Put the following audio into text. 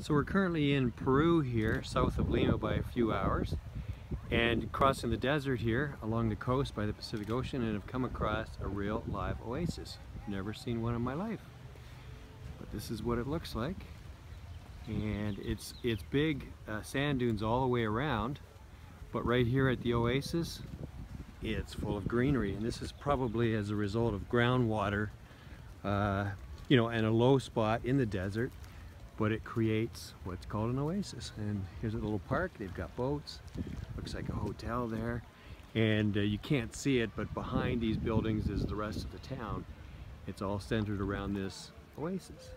So we're currently in Peru here, south of Lima by a few hours, and crossing the desert here along the coast by the Pacific Ocean and have come across a real live oasis. Never seen one in my life. But this is what it looks like. And it's, it's big uh, sand dunes all the way around, but right here at the oasis, it's full of greenery. And this is probably as a result of groundwater, uh, you know, and a low spot in the desert but it creates what's called an oasis. And here's a little park, they've got boats, looks like a hotel there. And uh, you can't see it, but behind these buildings is the rest of the town. It's all centered around this oasis.